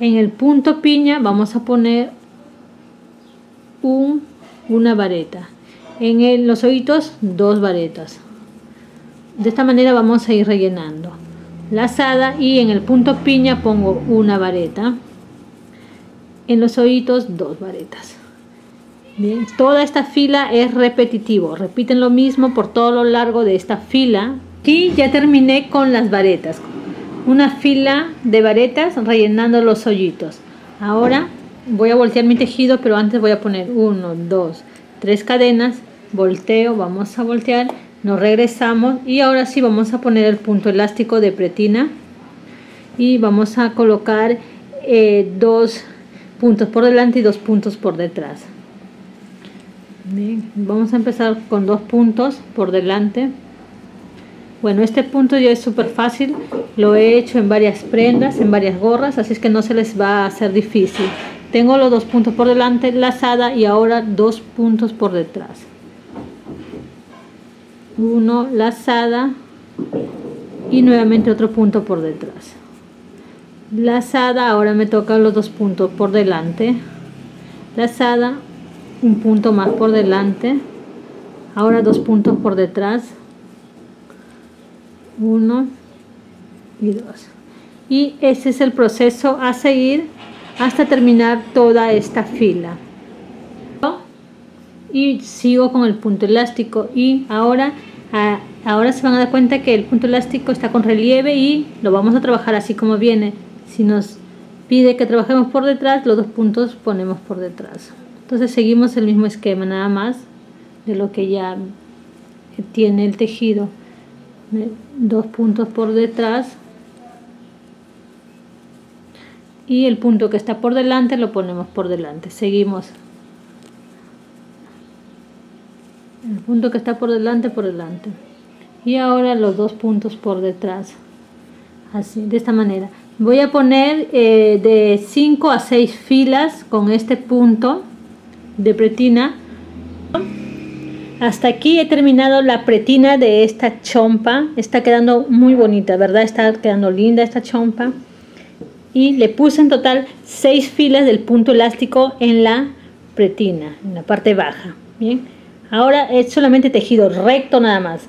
en el punto piña vamos a poner un, una vareta. En los hoyitos dos varetas. De esta manera vamos a ir rellenando. La asada y en el punto piña pongo una vareta. En los hoyitos dos varetas. Toda esta fila es repetitivo, repiten lo mismo por todo lo largo de esta fila. Y ya terminé con las varetas, una fila de varetas rellenando los hoyitos. Ahora voy a voltear mi tejido, pero antes voy a poner uno, dos, tres cadenas, volteo, vamos a voltear, nos regresamos y ahora sí vamos a poner el punto elástico de pretina y vamos a colocar eh, dos puntos por delante y dos puntos por detrás. Bien, vamos a empezar con dos puntos por delante. Bueno, este punto ya es súper fácil, lo he hecho en varias prendas, en varias gorras, así es que no se les va a hacer difícil. Tengo los dos puntos por delante, lazada y ahora dos puntos por detrás. Uno lazada y nuevamente otro punto por detrás. Lazada, ahora me tocan los dos puntos por delante. Lazada, un punto más por delante ahora dos puntos por detrás uno y dos. Y ese es el proceso a seguir hasta terminar toda esta fila. Y sigo con el punto elástico. Y ahora ahora se van a dar cuenta que el punto elástico está con relieve y lo vamos a trabajar así como viene. Si nos pide que trabajemos por detrás los dos puntos ponemos por detrás. Entonces seguimos el mismo esquema nada más de lo que ya tiene el tejido dos puntos por detrás. Y el punto que está por delante lo ponemos por delante. Seguimos. El punto que está por delante por delante. Y ahora los dos puntos por detrás. Así de esta manera. Voy a poner eh, de 5 a 6 filas con este punto de pretina. Hasta aquí he terminado la pretina de esta chompa. Está quedando muy bonita, ¿verdad? Está quedando linda esta chompa. Y le puse en total seis filas del punto elástico en la pretina, en la parte baja. Bien. Ahora es solamente tejido recto nada más.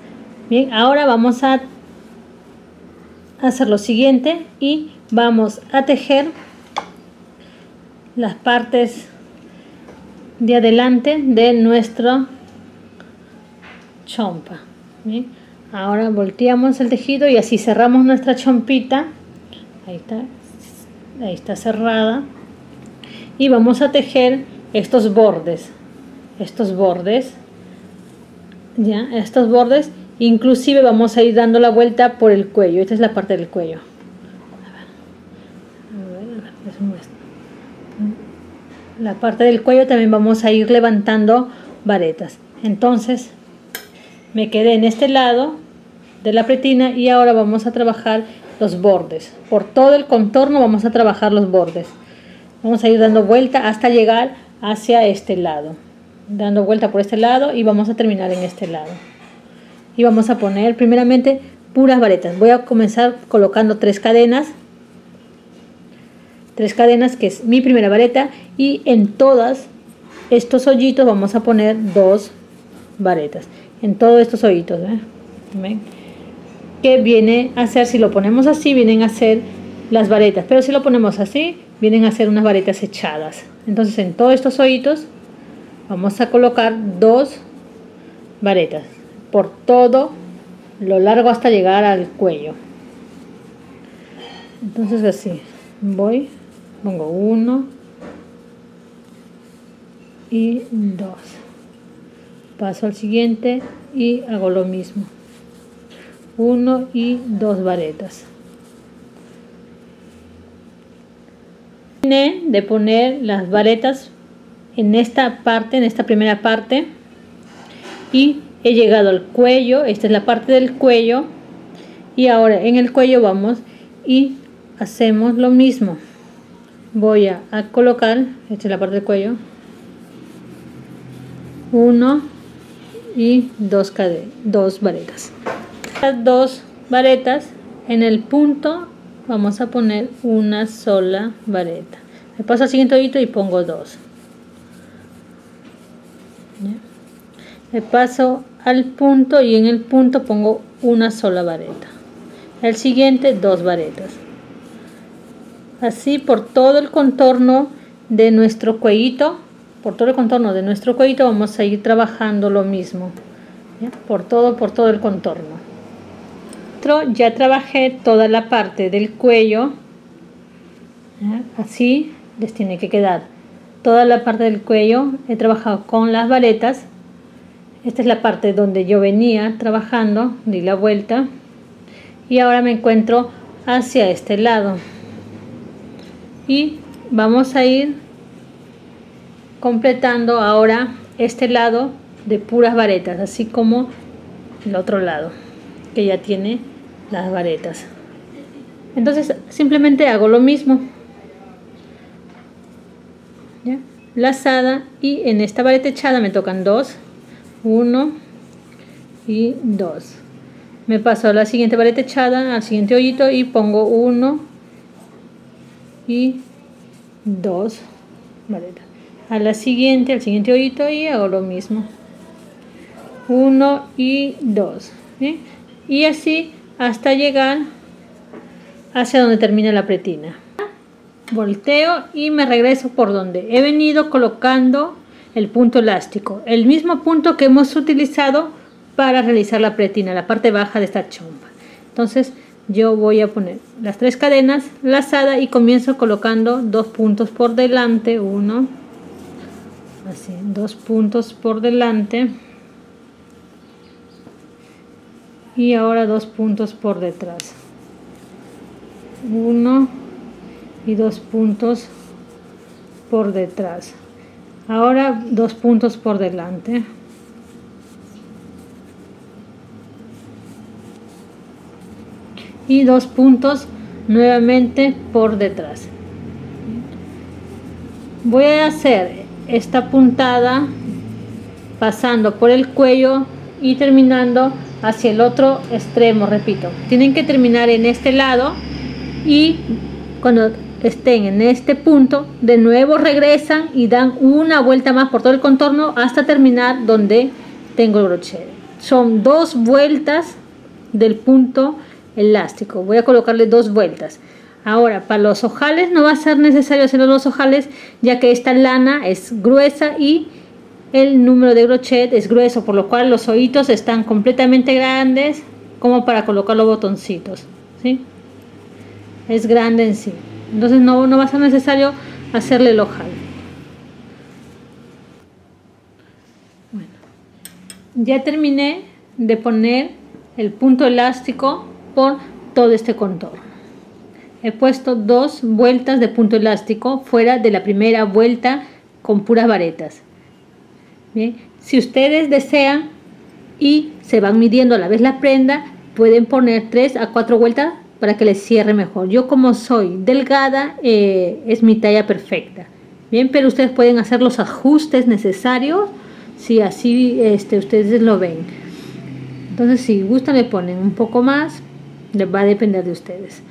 Bien, ahora vamos a hacer lo siguiente y vamos a tejer las partes de adelante de nuestro chompa. Ahora volteamos el tejido y así cerramos nuestra chompita. Ahí está, ahí está cerrada. Y vamos a tejer estos bordes, estos bordes, ya, estos bordes. Inclusive vamos a ir dando la vuelta por el cuello. Esta es la parte del cuello. La parte del cuello también vamos a ir levantando varetas entonces me quedé en este lado de la pretina y ahora vamos a trabajar los bordes. Por todo el contorno vamos a trabajar los bordes. Vamos a ir dando vuelta hasta llegar hacia este lado. Dando vuelta por este lado y vamos a terminar en este lado. Y vamos a poner primeramente puras varetas. Voy a comenzar colocando tres cadenas. Tres cadenas que es mi primera vareta y en todas estos hoyitos vamos a poner dos varetas. En todos estos hoyitos. ¿eh? ¿Ven? Que viene a ser, si lo ponemos así, vienen a ser las varetas. Pero si lo ponemos así, vienen a ser unas varetas echadas. Entonces en todos estos hoyitos vamos a colocar dos varetas por todo lo largo hasta llegar al cuello. Entonces así, voy, pongo uno y dos. Paso al siguiente y hago lo mismo. Uno y dos varetas. de poner las varetas en esta parte, en esta primera parte y he llegado al cuello, esta es la parte del cuello. Y ahora en el cuello vamos y hacemos lo mismo. Voy a, colocar, esta es la parte del cuello. Uno y dos, dos varetas. Las dos varetas en el punto vamos a poner una sola vareta. Me paso al siguiente hoyito y pongo dos. Me paso al punto y en el punto pongo una sola vareta. El siguiente dos varetas. Así por todo el contorno de nuestro cuellito por todo el contorno de nuestro cuellito vamos a ir trabajando lo mismo por todo por todo el contorno. Ya trabajé toda la parte del cuello así les tiene que quedar. Toda la parte del cuello he trabajado con las varetas esta es la parte donde yo venía trabajando di la vuelta y ahora me encuentro hacia este lado. Y vamos a ir completando ahora este lado de puras varetas así como el otro lado que ya tiene las varetas. Entonces simplemente hago lo mismo. ¿Ya? lazada y en esta vareta echada me tocan dos. Uno y dos. Me paso a la siguiente vareta echada al siguiente hoyito y pongo uno y dos varetas a la siguiente al siguiente hoyito y hago lo mismo uno y dos y así hasta llegar hacia donde termina la pretina. Volteo y me regreso por donde he venido colocando el punto elástico, el mismo punto que hemos utilizado para realizar la pretina, la parte baja de esta chompa. Entonces yo voy a poner las tres cadenas lazada y comienzo colocando dos puntos por delante, uno, dos puntos por delante. Y ahora dos puntos por detrás. Uno y dos puntos por detrás. Ahora dos puntos por delante. Y dos puntos nuevamente por detrás. Voy a hacer esta puntada pasando por el cuello y terminando hacia el otro extremo, repito. Tienen que terminar en este lado y cuando estén en este punto, de nuevo regresan y dan una vuelta más por todo el contorno hasta terminar donde tengo el crochet. Son dos vueltas del punto elástico. Voy a colocarle dos vueltas. Ahora, para los ojales no va a ser necesario hacer los ojales, ya que esta lana es gruesa y el número de crochet es grueso, por lo cual los ojitos están completamente grandes como para colocar los botoncitos. ¿sí? Es grande en sí. Entonces no, no va a ser necesario hacerle el ojal. Bueno, ya terminé de poner el punto elástico por todo este contorno. He puesto dos vueltas de punto elástico fuera de la primera vuelta con puras varetas. Si ustedes desean y se van midiendo a la vez la prenda, pueden poner 3 a 4 vueltas para que les cierre mejor. Yo como soy delgada, eh, es mi talla perfecta. Bien, pero ustedes pueden hacer los ajustes necesarios si así este, ustedes lo ven. Entonces, si gustan, le ponen un poco más, les va a depender de ustedes.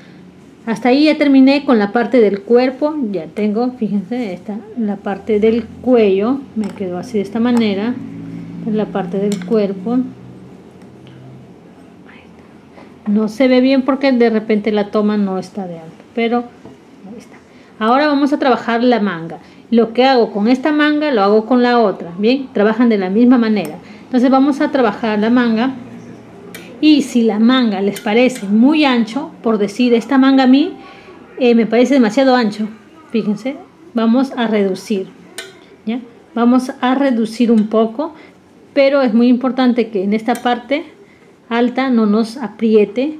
Hasta ahí ya terminé con la parte del cuerpo, ya tengo, fíjense, esta, la parte del cuello, me quedó así de esta manera, la parte del cuerpo. No se ve bien porque de repente la toma no está de alto, pero ahí está. Ahora vamos a trabajar la manga. Lo que hago con esta manga lo hago con la otra, ¿bien? Trabajan de la misma manera. Entonces vamos a trabajar la manga y si la manga les parece muy ancho, por decir esta manga a mí eh, me parece demasiado ancho, fíjense, vamos a reducir, ¿ya? Vamos a reducir un poco, pero es muy importante que en esta parte alta no nos apriete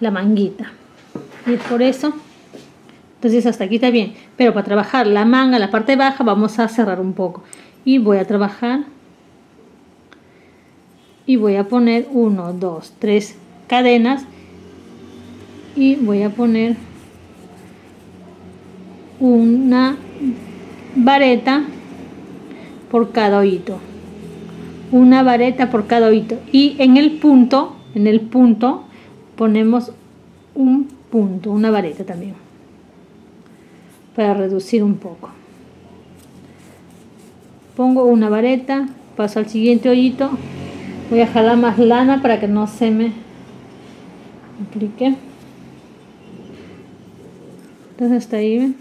la manguita. Y por eso, entonces hasta aquí está bien. Pero para trabajar la manga, la parte baja, vamos a cerrar un poco. Y voy a trabajar y voy a poner 1, 2, 3 cadenas y voy a poner una vareta por cada oído. Una vareta por cada oído. Y en el punto en el punto ponemos un punto una vareta también para reducir un poco. Pongo una vareta paso al siguiente hoyito voy a jalar más lana para que no se me aplique. Entonces hasta ahí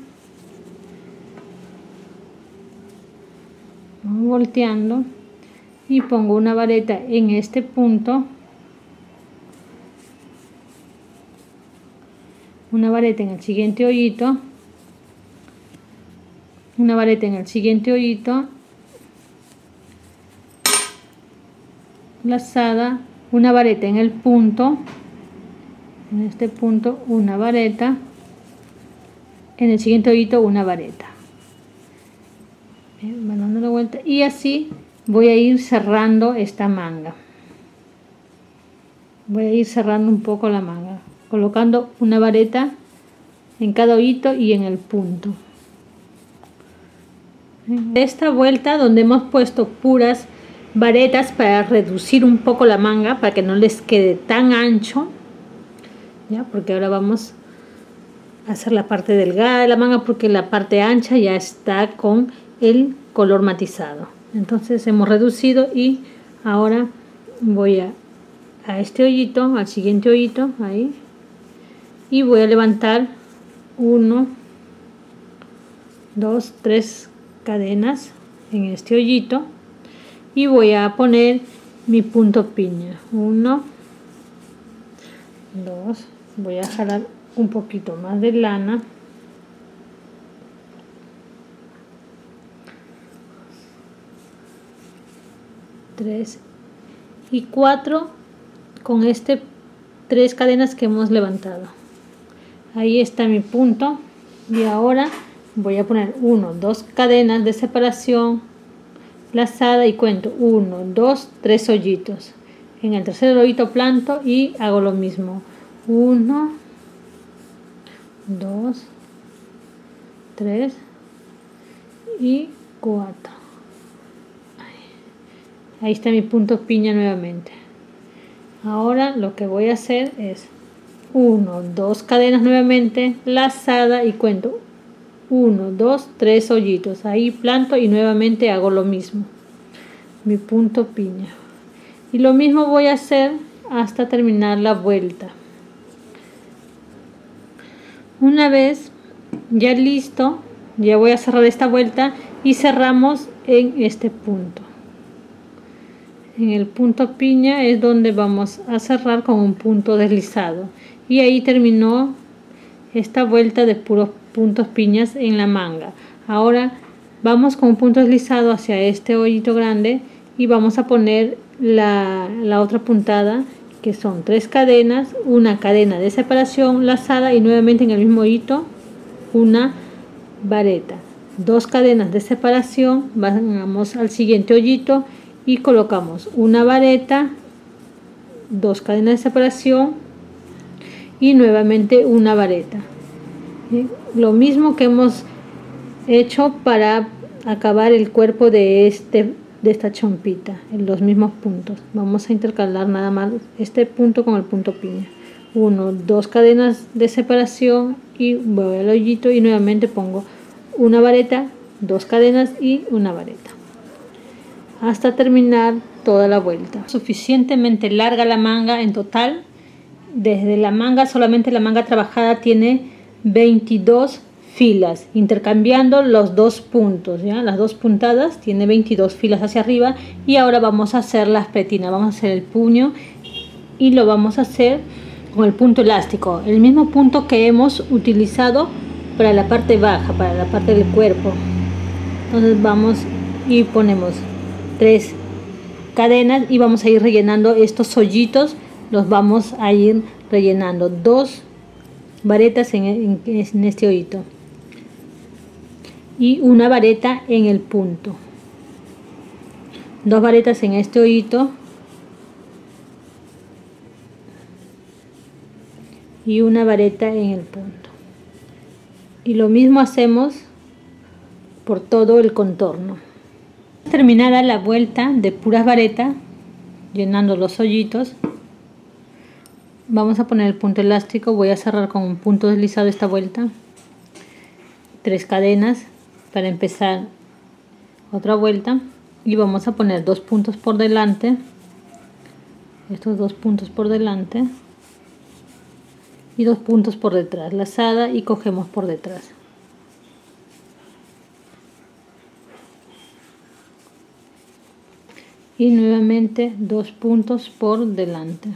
volteando y pongo una vareta en este punto. Una vareta en el siguiente hoyito. Una vareta en el siguiente hoyito lazada una vareta en el punto en este punto una vareta en el siguiente hoyito una vareta. Dando la vuelta y así voy a ir cerrando esta manga. Voy a ir cerrando un poco la manga colocando una vareta en cada hito y en el punto. De esta vuelta donde hemos puesto puras varetas para reducir un poco la manga para que no les quede tan ancho ya porque ahora vamos a hacer la parte delgada de la manga porque la parte ancha ya está con el color matizado. Entonces hemos reducido y ahora voy a, a este hoyito al siguiente hoyito ahí y voy a levantar uno dos tres cadenas en este hoyito y voy a poner mi punto piña. Uno. Dos. Voy a jalar un poquito más de lana. 3 y 4 con este tres cadenas que hemos levantado. Ahí está mi punto. Y ahora voy a poner 1 2 cadenas de separación lazada y cuento 1 2 3 hoyitos. En el tercer hoyito planto y hago lo mismo. 1 2 3 y 4 ahí está mi punto piña nuevamente. Ahora lo que voy a hacer es 1 2 cadenas nuevamente lazada y cuento 1 2 3 hoyitos. Ahí planto y nuevamente hago lo mismo. Mi punto piña. Y lo mismo voy a hacer hasta terminar la vuelta. Una vez ya listo ya voy a cerrar esta vuelta y cerramos en este punto. En el punto piña es donde vamos a cerrar con un punto deslizado. Y ahí terminó esta vuelta de puros puntos piñas en la manga. Ahora vamos con un punto deslizado hacia este hoyito grande y vamos a poner la, la otra puntada que son tres cadenas una cadena de separación lazada y nuevamente en el mismo hoyito una vareta. Dos cadenas de separación vamos al siguiente hoyito y colocamos una vareta dos cadenas de separación y nuevamente una vareta lo mismo que hemos hecho para acabar el cuerpo de este de esta chompita en los mismos puntos. Vamos a intercalar nada más este punto con el punto piña. Uno dos cadenas de separación y voy al hoyito y nuevamente pongo una vareta dos cadenas y una vareta. Hasta terminar toda la vuelta. Suficientemente larga la manga en total. Desde la manga solamente la manga trabajada tiene 22 filas, intercambiando los dos puntos, ¿ya? las dos puntadas, tiene 22 filas hacia arriba y ahora vamos a hacer las pretinas, vamos a hacer el puño y lo vamos a hacer con el punto elástico, el mismo punto que hemos utilizado para la parte baja, para la parte del cuerpo. Entonces vamos y ponemos tres cadenas y vamos a ir rellenando estos hoyitos, los vamos a ir rellenando dos varetas en, en este hoyito. Y una vareta en el punto. Dos varetas en este hoyito. Y una vareta en el punto. Y lo mismo hacemos por todo el contorno. Terminada la vuelta de puras varetas llenando los hoyitos vamos a poner el punto elástico. Voy a cerrar con un punto deslizado esta vuelta. Tres cadenas para empezar otra vuelta. Y vamos a poner dos puntos por delante. Estos dos puntos por delante. Y dos puntos por detrás. Lazada y cogemos por detrás. Y nuevamente dos puntos por delante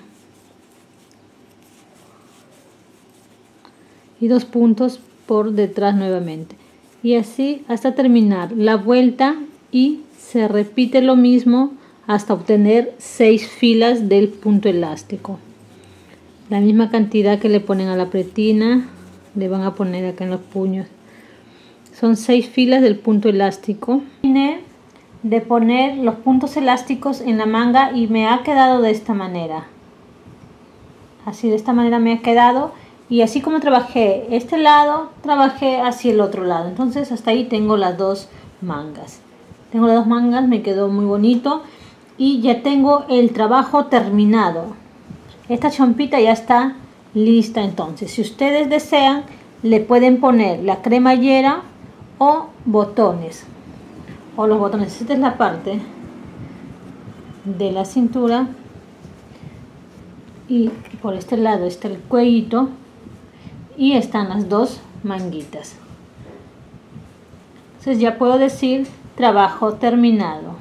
y dos puntos por detrás nuevamente. Y así hasta terminar la vuelta y se repite lo mismo hasta obtener seis filas del punto elástico. La misma cantidad que le ponen a la pretina le van a poner acá en los puños. Son seis filas del punto elástico. De poner los puntos elásticos en la manga y me ha quedado de esta manera. Así de esta manera me ha quedado y así como trabajé este lado trabajé hacia el otro lado. Entonces hasta ahí tengo las dos mangas. Tengo las dos mangas me quedó muy bonito. Y ya tengo el trabajo terminado. Esta chompita ya está lista entonces. Si ustedes desean le pueden poner la cremallera o botones. O los botones. Esta es la parte de la cintura. Y por este lado está el cuellito y están las dos manguitas. Entonces ya puedo decir trabajo terminado.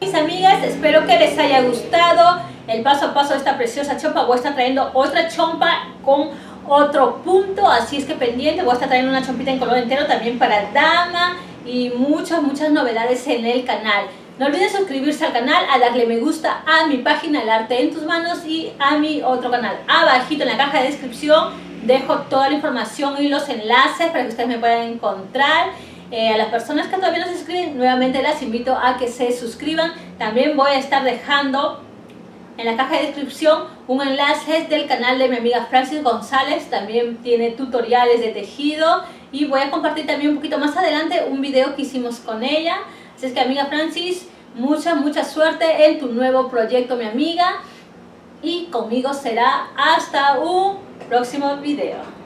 Mis amigas espero que les haya gustado el paso a paso de esta preciosa chompa. Voy a estar trayendo otra chompa con otro punto así es que pendiente. Voy a estar trayendo una chompita en color entero también para dama y muchas muchas novedades en el canal. No olviden suscribirse al canal, a darle me gusta a mi página El Arte en Tus Manos y a mi otro canal. Abajito en la caja de descripción dejo toda la información y los enlaces para que ustedes me puedan encontrar. Eh, a las personas que todavía no se suscriben, nuevamente las invito a que se suscriban. También voy a estar dejando en la caja de descripción un enlace del canal de mi amiga Francis González. También tiene tutoriales de tejido y voy a compartir también un poquito más adelante un video que hicimos con ella. Así es que amiga Francis, mucha, mucha suerte en tu nuevo proyecto, mi amiga. Y conmigo será hasta un próximo video.